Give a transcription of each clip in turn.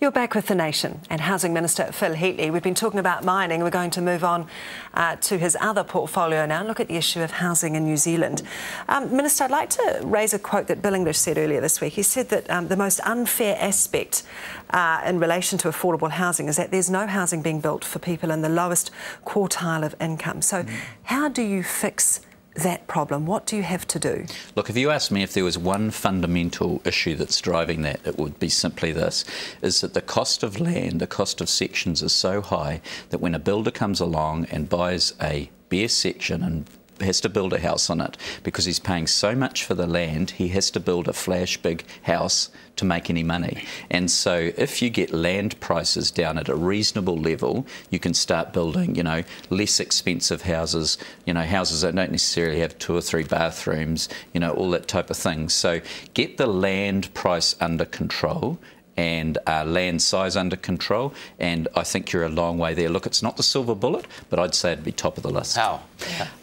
You're back with The Nation and Housing Minister Phil Heatley. We've been talking about mining. We're going to move on uh, to his other portfolio now look at the issue of housing in New Zealand. Um, Minister, I'd like to raise a quote that Bill English said earlier this week. He said that um, the most unfair aspect uh, in relation to affordable housing is that there's no housing being built for people in the lowest quartile of income. So, mm. how do you fix that problem? What do you have to do? Look, if you ask me if there was one fundamental issue that's driving that, it would be simply this, is that the cost of land, the cost of sections is so high that when a builder comes along and buys a bare section and has to build a house on it because he's paying so much for the land, he has to build a flash big house to make any money. And so if you get land prices down at a reasonable level, you can start building, you know, less expensive houses, you know, houses that don't necessarily have two or three bathrooms, you know, all that type of thing. So get the land price under control and uh, land size under control. And I think you're a long way there. Look, it's not the silver bullet, but I'd say it'd be top of the list. How?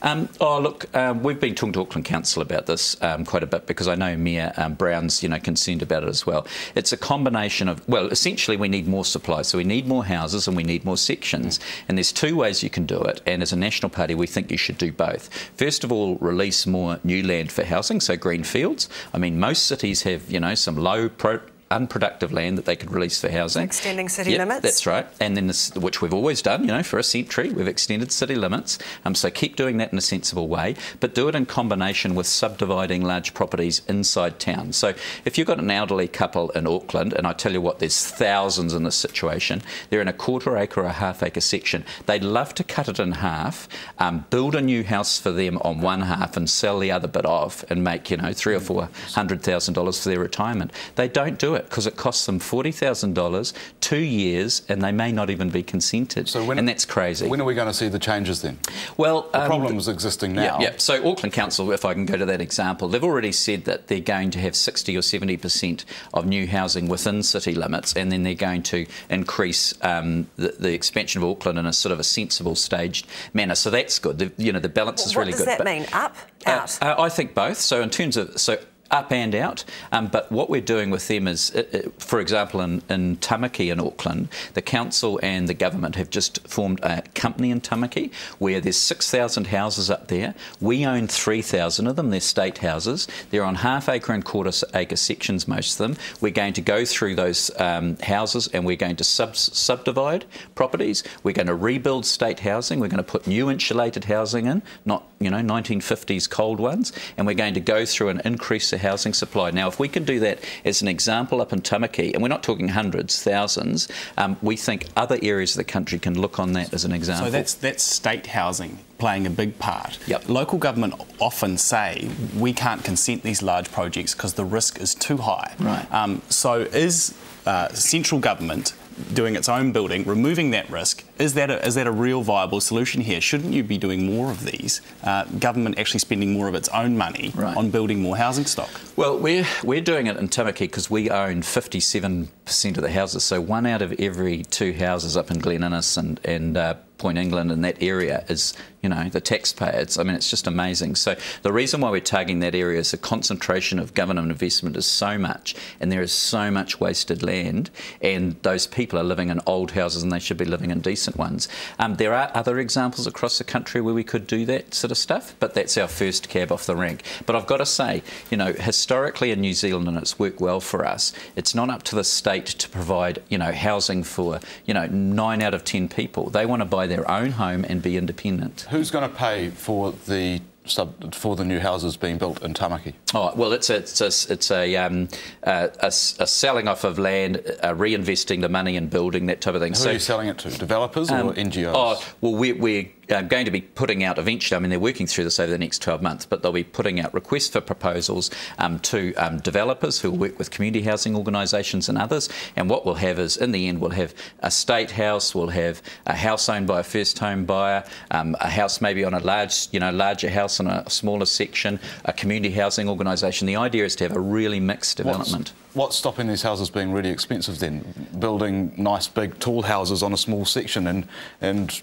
Um, oh, look, um, we've been talking to Auckland Council about this um, quite a bit because I know Mayor um, Brown's, you know, concerned about it as well. It's a combination of, well, essentially we need more supply. So we need more houses and we need more sections. Mm. And there's two ways you can do it. And as a National Party, we think you should do both. First of all, release more new land for housing, so green fields. I mean, most cities have, you know, some low pro unproductive land that they could release for housing. Extending city yep, limits. That's right. And then this, which we've always done, you know, for a century, we've extended city limits. Um, so keep doing that in a sensible way, but do it in combination with subdividing large properties inside town. So if you've got an elderly couple in Auckland, and I tell you what, there's thousands in this situation, they're in a quarter acre or a half acre section. They'd love to cut it in half, um, build a new house for them on one half and sell the other bit off and make, you know, three or four hundred thousand dollars for their retirement. They don't do it it because it costs them $40,000, two years, and they may not even be consented. So when, and that's crazy. When are we going to see the changes then? Well, the um, problems existing now. Yeah, yeah. So Auckland Council, if I can go to that example, they've already said that they're going to have 60 or 70% of new housing within city limits, and then they're going to increase um, the, the, expansion of Auckland in a sort of a sensible, staged manner. So that's good. The, you know, the balance well, is really good. What does that mean? Up, uh, out? Uh, I think both. So in terms of so up and out. Um, but what we're doing with them is, uh, uh, for example, in, in Tamaki in Auckland, the council and the government have just formed a company in Tamaki where there's 6,000 houses up there. We own 3,000 of them. They're state houses. They're on half acre and quarter acre sections, most of them. We're going to go through those um, houses and we're going to sub subdivide properties. We're going to rebuild state housing. We're going to put new insulated housing in, not you know 1950s cold ones, and we're going to go through and increase the housing supply. Now, if we can do that as an example up in Tamaki, and we're not talking hundreds, thousands, um, we think other areas of the country can look on that as an example. So that's that's state housing playing a big part. Yep. Local government often say we can't consent these large projects because the risk is too high. Right. Um, so is uh, central government doing its own building, removing that risk, is that a, is that a real viable solution here? Shouldn't you be doing more of these? Uh, government actually spending more of its own money right. on building more housing stock? Well, we're, we're doing it in Tamaki because we own 57% of the houses. So one out of every two houses up in Glen Innes and, and uh, Point England in that area is, you know, the taxpayer. It's, I mean, it's just amazing. So the reason why we're targeting that area is the concentration of government investment is so much, and there is so much wasted land, and those people are living in old houses and they should be living in decent ones. Um, there are other examples across the country where we could do that sort of stuff, but that's our first cab off the rank. But I've got to say, you know, historically in New Zealand, and it's worked well for us, it's not up to the state to provide, you know, housing for, you know, nine out of ten people. They want to buy their own home and be independent. Who's going to pay for the sub, for the new houses being built in Tamaki? Oh well, it's a it's a, it's a, um, a, a, selling off of land, reinvesting the money in building that type of thing. Who so, are you selling it to? Developers um, or NGOs? Oh well, we, we're um, going to be putting out eventually, I mean, they're working through this over the next 12 months, but they'll be putting out requests for proposals um, to um, developers who will work with community housing organisations and others. And what we'll have is, in the end, we'll have a state house, we'll have a house owned by a first home buyer, um, a house maybe on a large, you know, larger house in a smaller section, a community housing organisation. The idea is to have a really mixed development. What's, what's stopping these houses being really expensive then? Building nice, big, tall houses on a small section and, and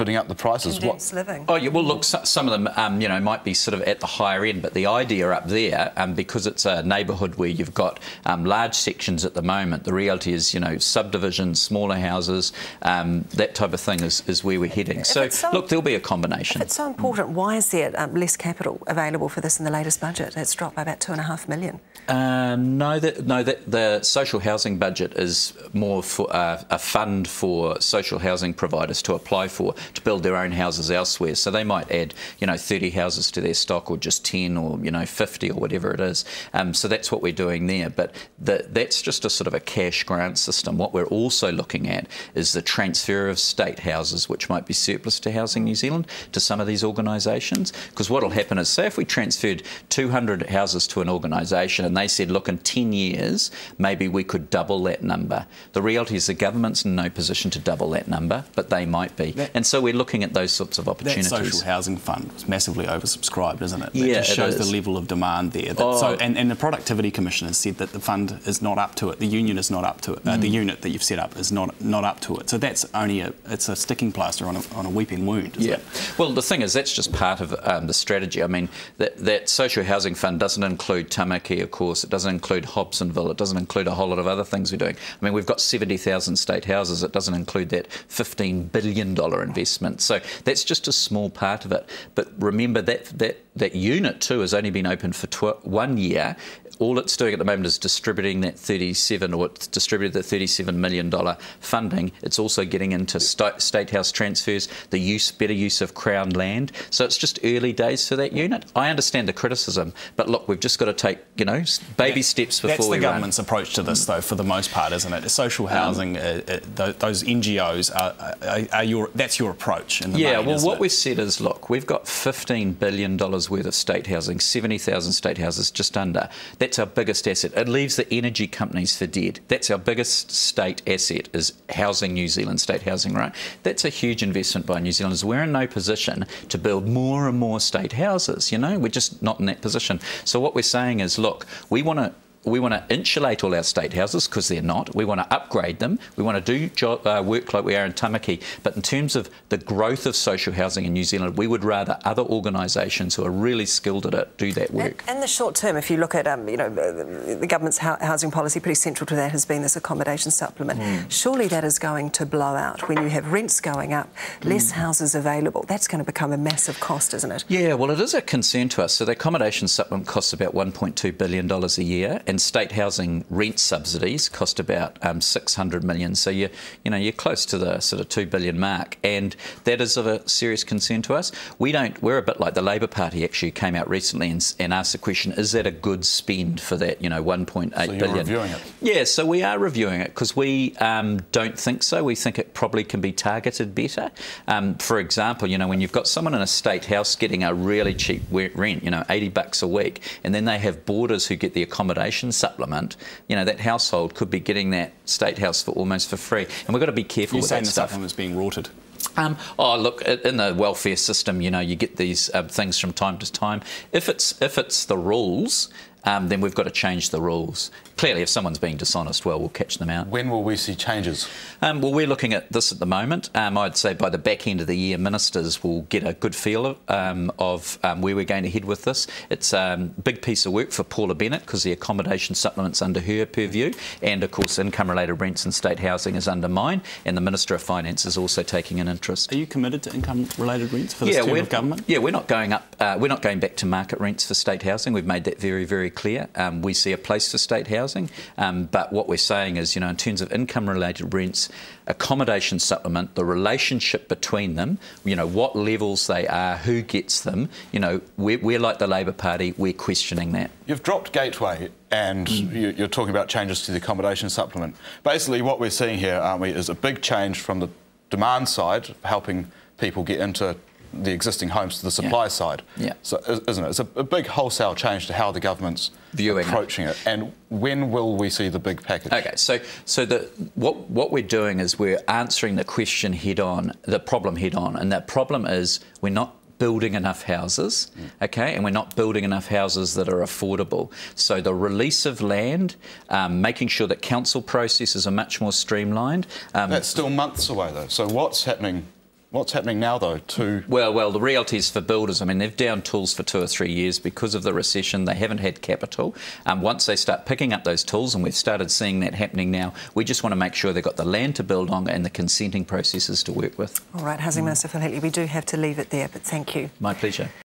bidding up the prices. Condensed living. Oh, yeah, well, look, so, some of them, um, you know, might be sort of at the higher end, but the idea up there, um, because it's a neighbourhood where you've got um, large sections at the moment, the reality is, you know, subdivisions, smaller houses, um, that type of thing is, is where we're heading. So, so, look, there'll be a combination. If it's so important, why is there um, less capital available for this in the latest budget? It's dropped by about two and a half million. Uh, no, that, no, that the social housing budget is more for uh, a fund for social housing providers to apply for to build their own houses elsewhere. So they might add, you know, 30 houses to their stock or just 10 or, you know, 50 or whatever it is. Um, so that's what we're doing there. But the, that's just a sort of a cash grant system. What we're also looking at is the transfer of state houses, which might be surplus to Housing New Zealand, to some of these organisations. Because what will happen is, say if we transferred 200 houses to an organisation and they said, look, in 10 years, maybe we could double that number. The reality is the government's in no position to double that number, but they might be. That, and so we're looking at those sorts of opportunities. That social housing fund was massively oversubscribed, isn't it? That yeah, just shows the level of demand there. That, oh. so, and, and, the Productivity Commission has said that the fund is not up to it. The union is not up to it. Mm. Uh, the mm. unit that you've set up is not not up to it. So that's only a it's a sticking plaster on a, on a weeping wound. yeah. It? Well, the thing is that's just part of um, the strategy. I mean, that that social housing fund doesn't include Tamaki, of course. It doesn't include Hobsonville. It doesn't include a whole lot of other things we're doing. I mean, we've got 70,000 state houses. It doesn't include that $15 billion investment. So that's just a small part of it. But remember that that that unit too has only been open for one year all it's doing at the moment is distributing that 37 or it's distributed the 37 million dollar funding. It's also getting into st state house transfers, the use better use of crown land. So it's just early days for that unit. I understand the criticism, but look, we've just got to take you know baby steps before That's the government's run. approach to this, though, for the most part, isn't it? Social housing, um, uh, uh, those NGOs are, are, are, your that's your approach. yeah, main, well, what it? we've said is, look, we've got 15 billion dollars worth of state housing, 70,000 state houses, just under. That that's our biggest asset. It leaves the energy companies for dead. That's our biggest state asset is housing New Zealand, state housing, right? That's a huge investment by New Zealanders. We're in no position to build more and more state houses, you know? We're just not in that position. So what we're saying is, look, we want to we want to insulate all our state houses because they're not. We want to upgrade them. We want to do job, uh, work like we are in Tamaki. But in terms of the growth of social housing in New Zealand, we would rather other organisations who are really skilled at it do that work. In the short term, if you look at um, you know the government's housing policy, pretty central to that has been this accommodation supplement. Mm. Surely that is going to blow out when you have rents going up, less mm. houses available. That's going to become a massive cost, isn't it? Yeah, well, it is a concern to us. So the accommodation supplement costs about $1.2 billion a year and state housing rent subsidies cost about um, 600 million. So you you know you're close to the sort of two billion mark, and that is of a serious concern to us. We don't. We're a bit like the Labour Party actually came out recently and, and asked the question: Is that a good spend for that? You know, 1.8 so billion. reviewing it. Yeah, so we are reviewing it because we um, don't think so. We think it probably can be targeted better. Um, for example, you know, when you've got someone in a state house getting a really cheap rent, you know, 80 bucks a week, and then they have boarders who get the accommodation supplement, you know, that household could be getting that state house for almost for free. And we've got to be careful You're with saying that the stuff. supplement's being rorted? Um, oh, look, in the welfare system, you know, you get these uh, things from time to time. If it's if it's the rules, um, then we've got to change the rules. Clearly, if someone's being dishonest, well, we'll catch them out. When will we see changes? Um, well, we're looking at this at the moment. Um, I'd say by the back end of the year, ministers will get a good feel of, um, of um, where we're going to head with this. It's a um, big piece of work for Paula Bennett because the accommodation supplement's under her purview, and of course, income-related rents and state housing is under mine, and the Minister of Finance is also taking an interest. Are you committed to income-related rents for this yeah, term of government? Yeah, we're not going up. Uh, we're not going back to market rents for state housing. We've made that very, very clear. Um, we see a place for state housing, um, but what we're saying is, you know, in terms of income-related rents, accommodation supplement, the relationship between them, you know, what levels they are, who gets them, you know, we're, we're like the Labour Party, we're questioning that. You've dropped Gateway and mm. you're talking about changes to the accommodation supplement. Basically, what we're seeing here, aren't we, is a big change from the demand side, helping people get into the existing homes to the supply yeah. side. Yeah. So, isn't it? It's a, a, big wholesale change to how the government's Viewing approaching it. it. And when will we see the big package? Okay, so so the what what we're doing is we're answering the question head on, the problem head on, and that problem is we're not building enough houses, mm. okay, and we're not building enough houses that are affordable. So the release of land, um, making sure that council processes are much more streamlined. Um, That's still months away, though. So what's happening What's happening now, though, to Well, well, the reality is for builders, I mean, they've down tools for two or three years because of the recession. They haven't had capital. Um, once they start picking up those tools, and we've started seeing that happening now, we just want to make sure they've got the land to build on and the consenting processes to work with. All right, Housing Minister Phil Heatley, we do have to leave it there, but thank you. My pleasure.